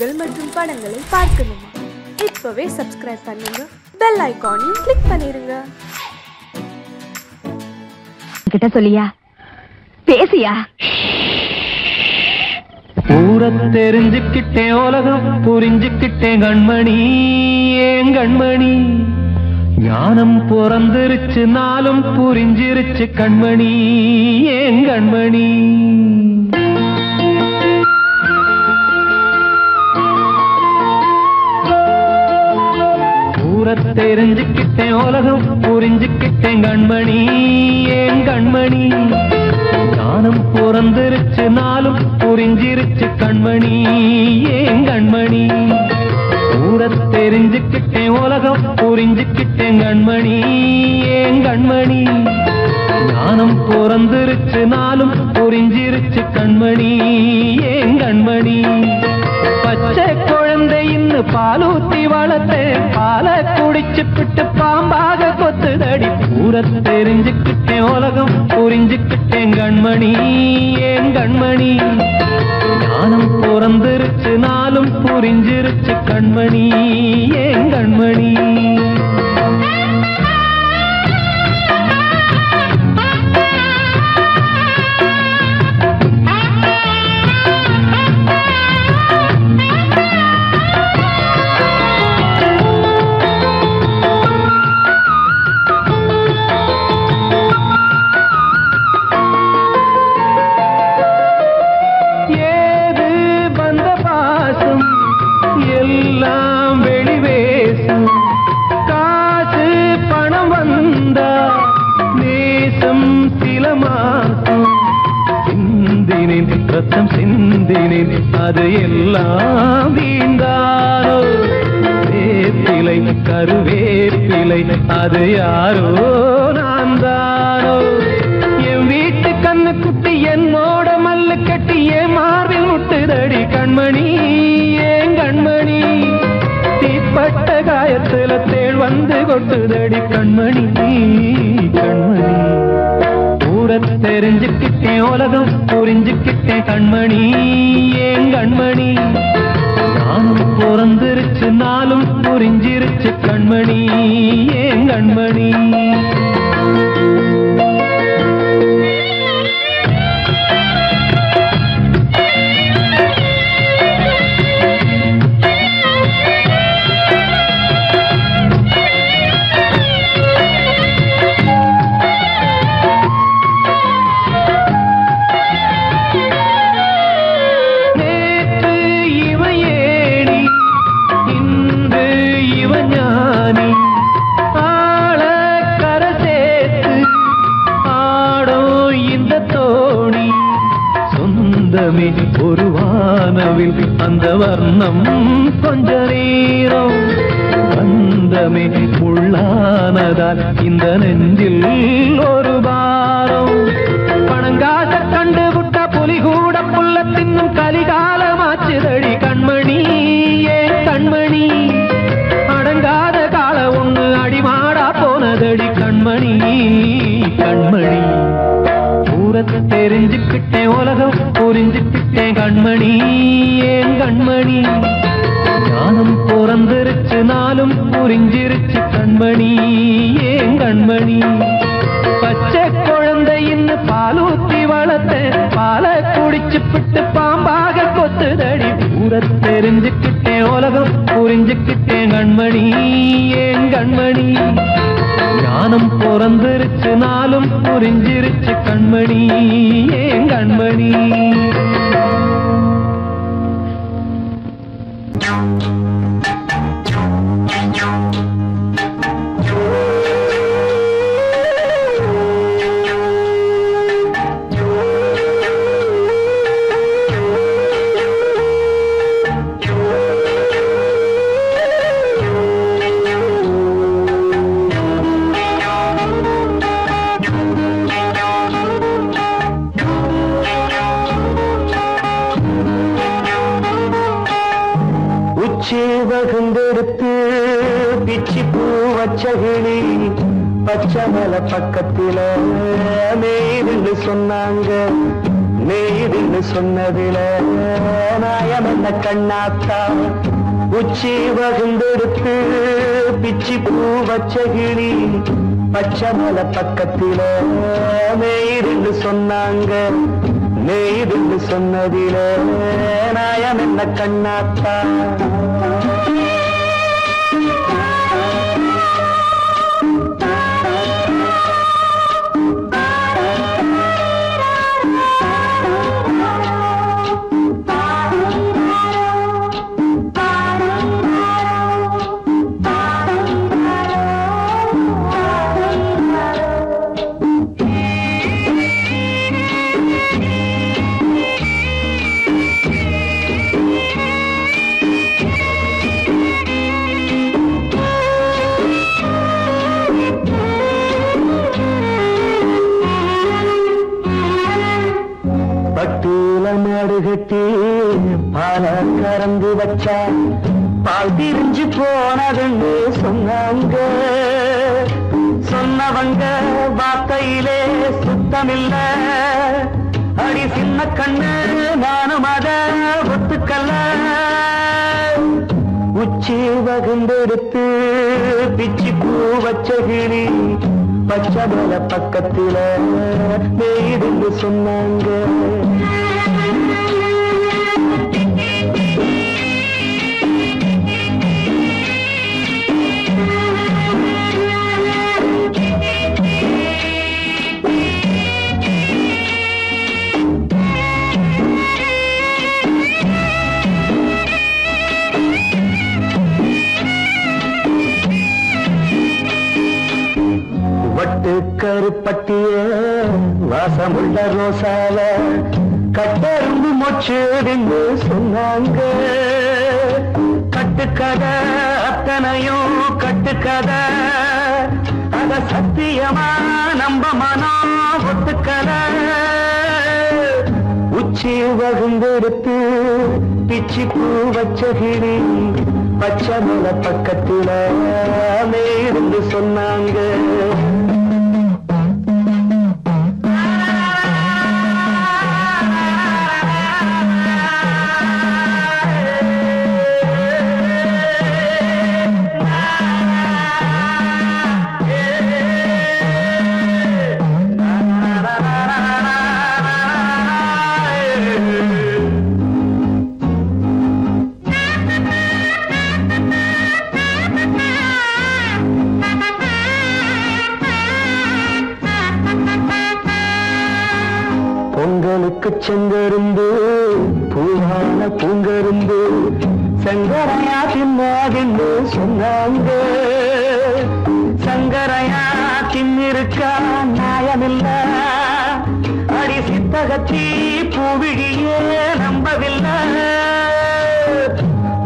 நிகழ்ச்சிகள் மற்றும் படங்களை பார்க்கணுமா? இப்பவே சப்ஸ்கிரைப் பண்ணுங்க. பெல் ஐகானையும் கிளிக் பண்ணிருங்க. கிட்ட சொல்லியா? பேசியா? ஊர தெரிஞ்சுக்கிட்டேன் உலகம் புரிஞ்சுக்கிட்டேன் கண்மணி ஏன் கண்மணி? ஞானம் பிறந்திருச்சு நாளும் புரிஞ்சிருச்சு கண்மணி ஏன் கண்மணி? உலகத் தெரிஞ்சுக்கிட்டேன் உலகம் புரிஞ்சுக்கிட்டேன் கண்மணி. ஏன் கண்மணி? ஞானம் பிறந்திருச்சு நாளும் புரிஞ்சிருச்சு கண்மணி. ஏன் கண்மணி? ஊர தெரிஞ்சுக்கிட்டேன் உலகம் புரிஞ்சுக்கிட்டேன் கண்மணி. ஏன் கண்மணி? ஞானம் பிறந்திருச்சு நாளும் புரிஞ்சிருச்சு கண்மணி. ஏன் கண்மணி? பச்சை குழந்தை இன்னு பாலூத்தி வளர்த்து பால குடிச்சு பிட்டு பாம்பாக கொத்துதடி. ஊர தெரிஞ்சுக்கிட்டேன் உலகம் புரிஞ்சுக்கிட்டேன் கண்மணி ஏன் கண்மணி? ஞானம் பிறந்திருச்சு நாளும் புரிஞ்சிருச்சு கண்மணி ஏன் கண்மணி? ரத்தம் சிந்தினேன் அது எல்லாம் வீந்தாரோ வேப்பிலை கருவேப்பிலை அது யாரோ நான் தானோ என் வீட்டு கண்ணு குட்டி என்னோட மல்லு கட்டி என் மார்பில் முட்டுதடி கண்மணி ஏன் கண்மணி. தீப்பட்ட காயத்துல தேள் வந்து கொட்டுதடி கண்மணி கண்மணி. கூட தெரிஞ்சுக்கிட்டேன் உலகம் புரிஞ்சுக்கிட்டேன் கண்மணி ஏன் கண்மணி? நானும் பிறந்திருச்சு நாளும் புரிஞ்சிருச்சு கண்மணி ஏன் கண்மணி? இந்த நெஞ்சில் ஒரு பாரம். பணங்காச கண்டு விட்ட புலி கூட புல்ல தின்னும் கலிகாலமாச்சுதடி கண்மணி ஏன் கண்மணி. அடங்காத கால ஒண்ணு அடிமாடா போனதடி கண்மணி கண்மணி. தூரத்தை தெரிஞ்சுக்கிட்டேன் உலகம் புரிஞ்சுக்கிட்டேன் கண்மணி ஏன் கண்மணி. ஞானம் பிறந்திருச்சு நாளும் புரிஞ்சிருச்சு கண்மணி. ஏன் பச்சை குழந்தை இன்னும் பாலூத்தி வளர்த்த பாலை குடிச்சு பிட்டு பாம்பாக கொத்துதடி. ஊர தெரிஞ்சுக்கிட்டேன் உலகம் புரிஞ்சுக்கிட்டேன் கண்மணி ஏன் கண்மணி? ஞானம் பிறந்திருச்சு நாளும் புரிஞ்சிருச்சு கண்மணி ஏன் கண்மணி? பச்சை சொன்னாங்க. நீதின்னு சொன்னதில நாயம் என்ன கண்ணாத்தா? உச்சி வகுந்தெடுத்து பிச்சி பூ வச்ச கிளி பச்சை மலை பக்கத்தில மேய்துன்னு சொன்னாங்க. மேய்துன்னு சொன்னதில நாயம் என்ன கண்ணாத்தா? மாடு கட்டி பால கறந்து வச்சா பால் பிரிஞ்சு போனதுன்னு சொன்னாங்க. சொன்னவங்க வார்த்தையிலே சுத்தமில்ல. அடி சின்ன கண்ணு நானும் அத ஒத்துக்கல்ல உச்சி வகுந்தெடுத்து பிச்சு பூ வச்ச கிளி பச்சை மலை பக்கத்தில சொன்னாங்க. பட்டு கருப்பட்டிய வாசமுள்ள ரோசால கட்டரும்பு மொச்சுதுன்னு சொன்னாங்க. கட்டுக்கதை அத்தனையும் கட்டுக்கதை அத சத்தியமா நம்ப மனம் ஒத்துக்கதை உச்சி வகுந்தெடுத்து பிச்சி பூ வச்ச கிளி பச்சை மலை பக்கத்தில மேலிருந்து சொன்னாங்க. பொங்கலுக்கு செங்கருந்து பூவான பூங்கருந்து சங்கரையா தின்னாதின்னு சொன்னாங்க. சங்கரையா தின்னிருக்கா நியாயமில்ல. அடி சித்தகத்தி பூவிழியே நம்பவில்லை.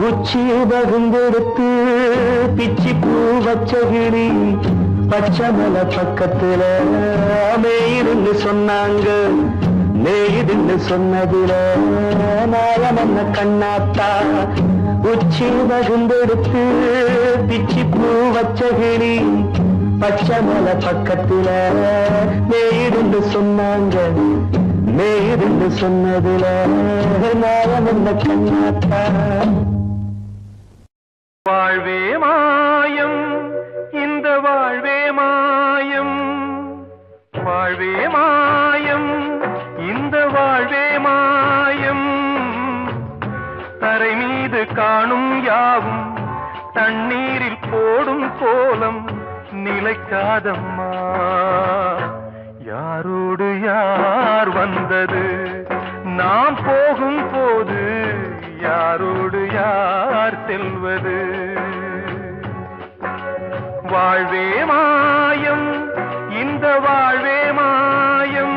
உச்சி பகுந்தெடுத்து பிச்சி பூ வச்சகிளி பச்சை மலை பக்கத்துல மேயிருந்து சொன்னாங்க. மேயிருந்து சொன்னதில நாயம் என்ன கண்ணாத்தா? உச்சி வகுந்தெடுத்து பிச்சி பூ வச்ச கிளி பச்சை மலை பக்கத்துல மேயிருந்து சொன்னாங்க. மேயிருந்து சொன்னதில நாயம் என்ன கண்ணாத்தா? வாழ்வே மா காணும் யாவும் தண்ணீரில் போடும் கோலம் நிலைக்காதம்மா. யாரோடு யார் வந்தது? நாம் போகும் போது யாரோடு யார் செல்வது? வாழ்வே மாயம் இந்த வாழ்வே மாயம்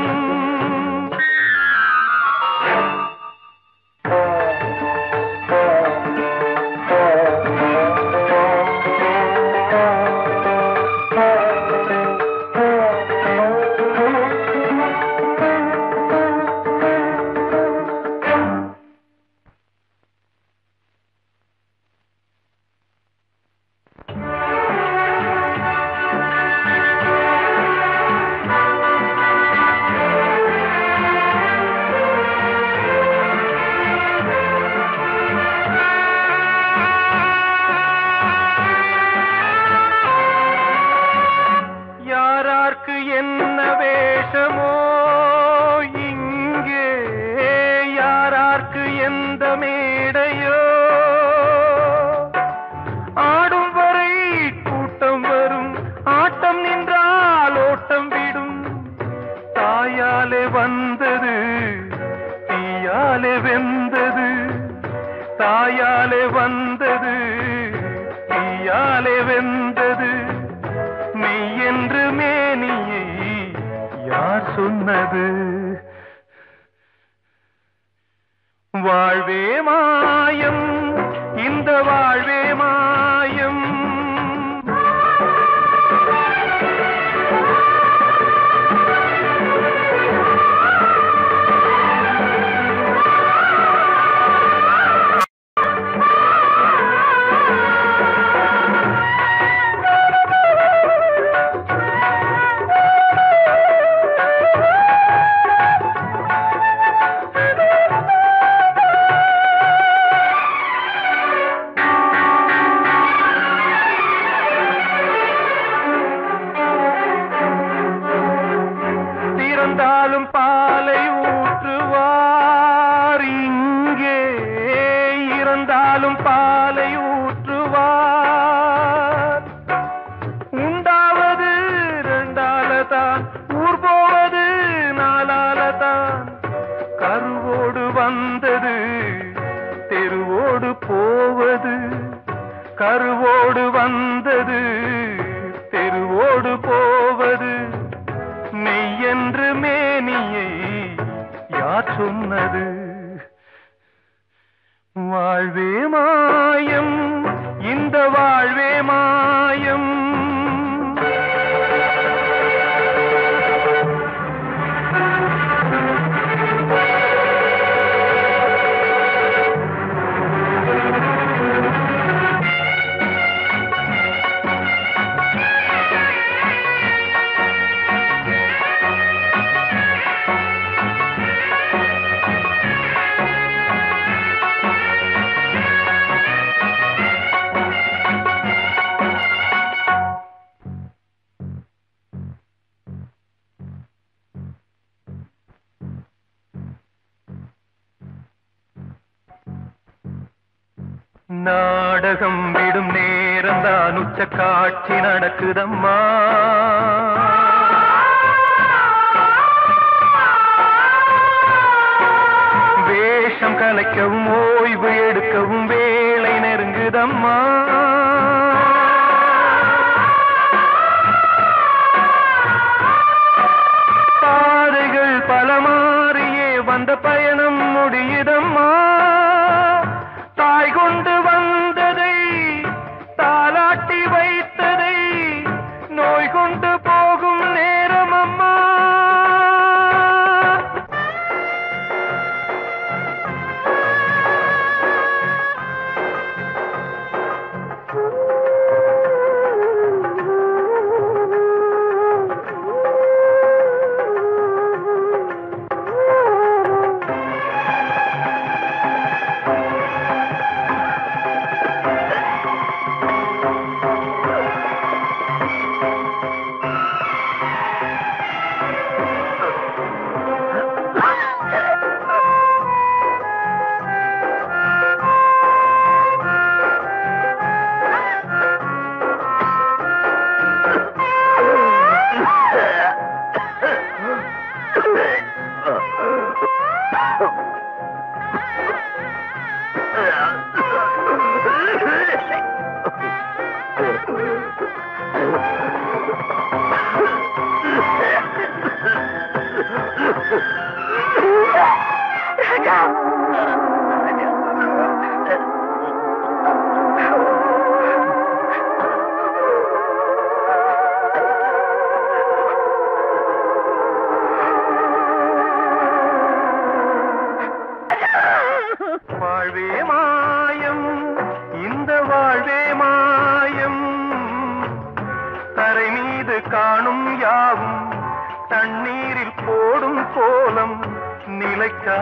நாடகம் விடும் நேரம் தான் உச்ச காட்சி நடக்குதம்மா. வேஷம் கலைக்கவும் ஓய்வு எடுக்கவும் வேலை நெருங்குதம்மா.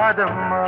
i don't Adama.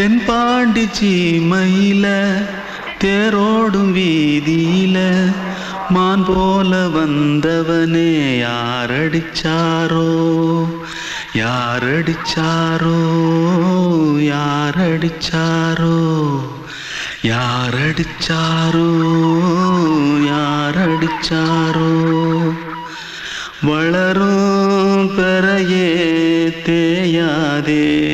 தென்பாண்டி சீமையில தேரோடும் வீதியில மான் போல வந்தவனே யாரடிச்சாரோ? யாரடிச்சாரோ? யாரடிச்சாரோ? யாரடிச்சாரோ? யாரடிச்சாரோ? வளரும் பெறையே தேயாதே.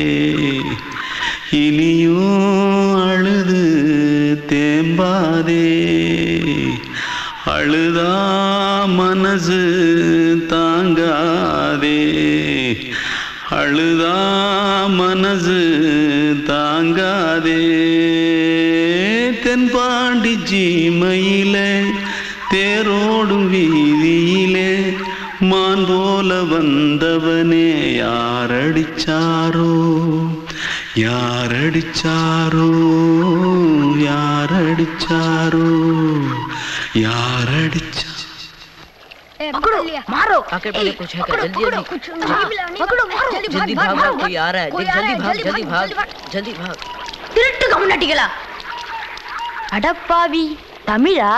மனசு தாங்காதே. அழுதா மனசு தாங்காதே. தென்பாண்டி ஜீமையிலே தேரோடும் வீதியிலே மான் போல வந்தவனே யாரடிச்சாரோ? யாரடிச்சாரோ? யாரடிச்சாரோ? யாரடிச்சா पकड़ो मारो आके पहले कुछ है क्या जल्दी जल्दी पकड़ो मारो जल्दी भाग भाग कोई आ रहा है कोई जल्दी आ रहा है, भाग जल्दी जल्दी भाग, भाग जल्दी भाग திருட்டு கம்நாட்டிகளா அடப்பாவி தமிழா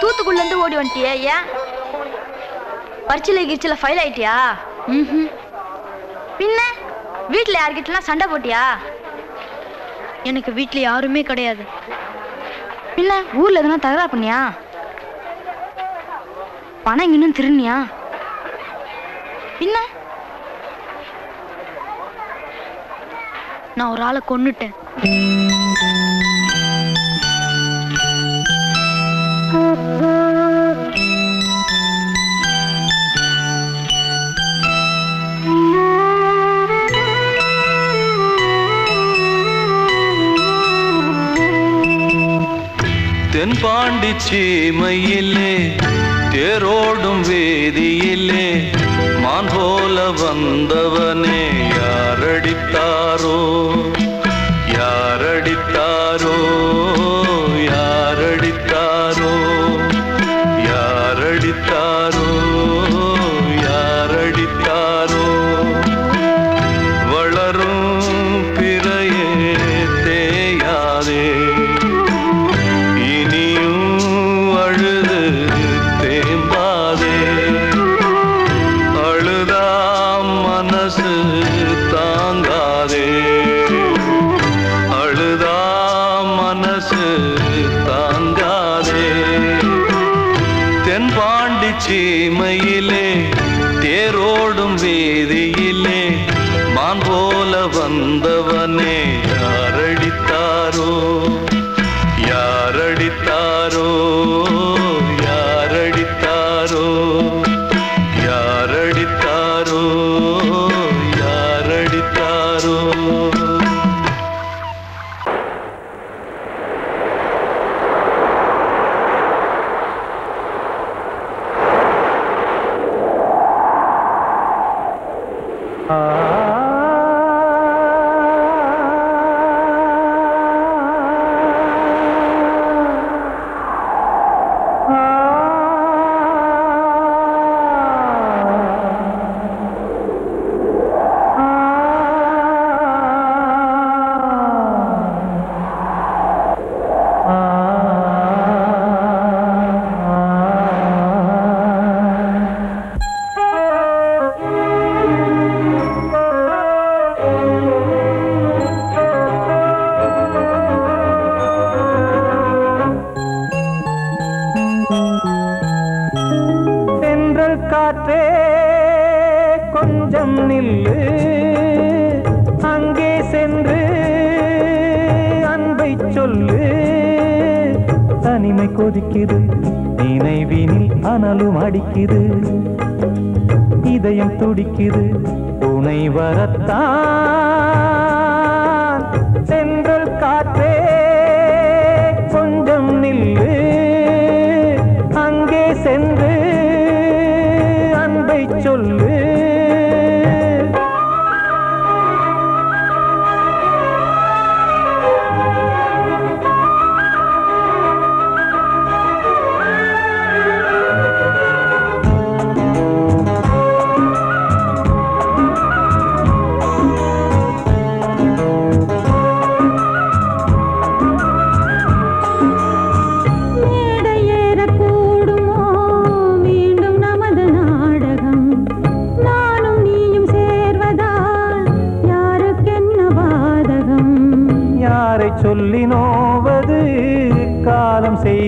தூத்துக்குள்ள இருந்து ஓடி வந்துட்டியா ஏன் பரிச்சில கிரிச்சில ஃபைல் ஆயிட்டியா ம் பின்ன வீட்டில் யார்கிட்டலாம் சண்டை போட்டியா? எனக்கு வீட்டில் யாருமே கிடையாது. இல்லை ஊர்ல எதுனா தகரா பண்ணியா? பணம் இன்னும் திருநியா பின்ன? நான் ஒரு ஆளை கொன்னுட்டேன். தென்பாண்டி சீமையிலே தேரோடும் வேதியிலே மான் போல வந்தவனே யாரடித்தாரோ?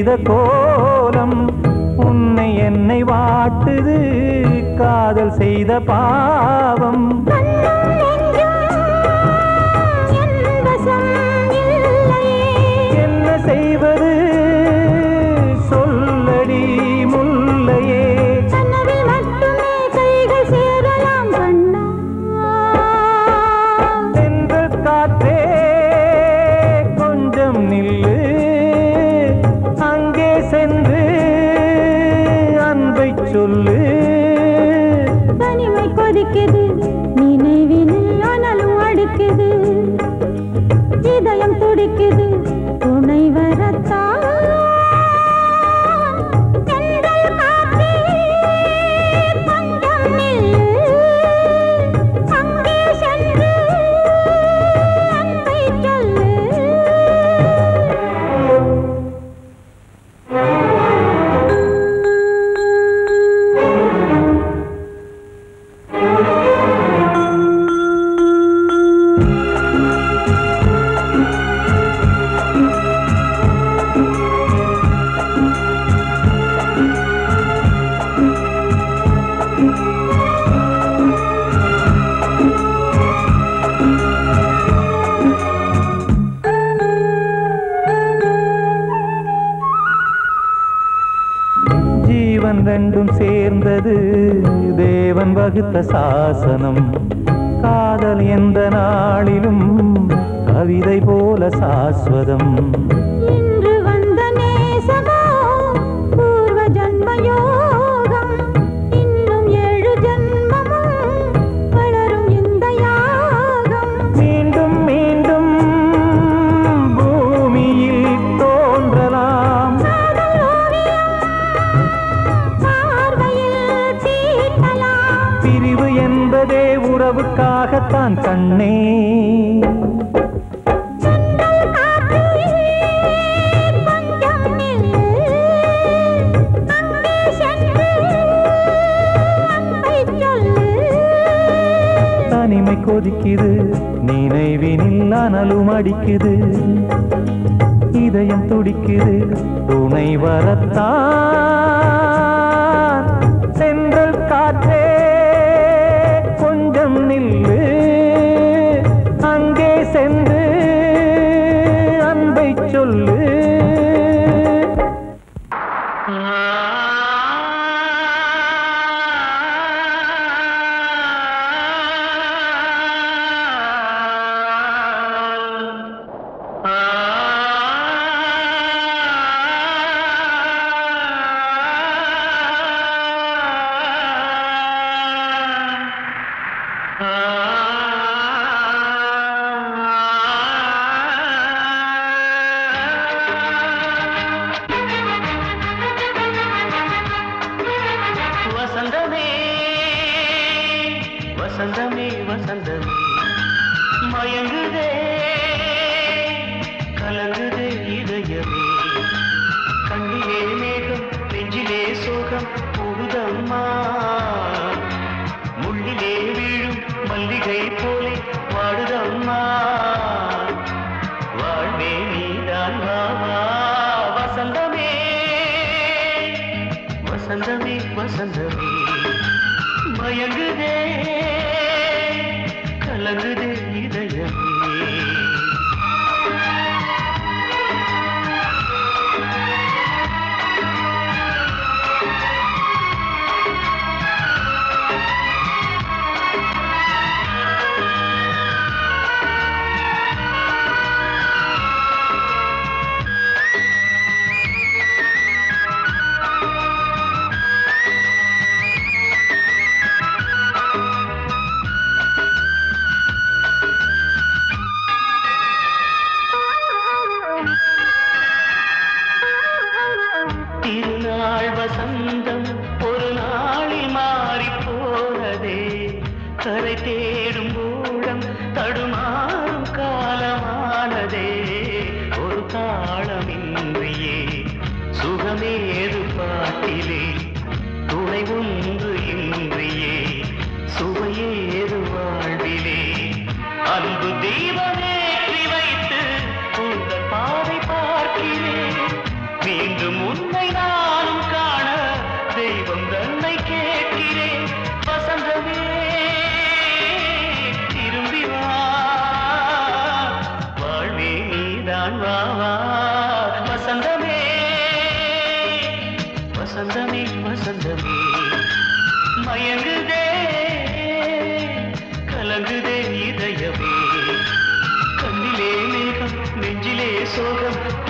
கீத கோலம் உன்னை என்னை வாட்டுது. காதல் செய்த பா அடிக்குது. நினைவினில் அனலும் அடுக்குது. இதயம் துடிக்குது. வகுத்த சாசனம். காதல் எந்த நாளிலும் கவிதை போல சாஸ்வதம். பார்த்தான் கண்ணே. தனிமை கொதிக்குது நினைவினில் அனலும் அடிக்குது இதயம் துடிக்குது துணை வரத்தான். வசந்தமே வசந்தமே வசந்தமே. மயங்குதே கலங்குதே இதயமே. கண்ணிலே மேகம் நெஞ்சிலே சோகம் போகுதம்மா. வசந்தமே வசந்தமே. மயங்குதே கலங்குதே இதயமே. கண்ணிலே மேகம் நெஞ்சிலே சோகம்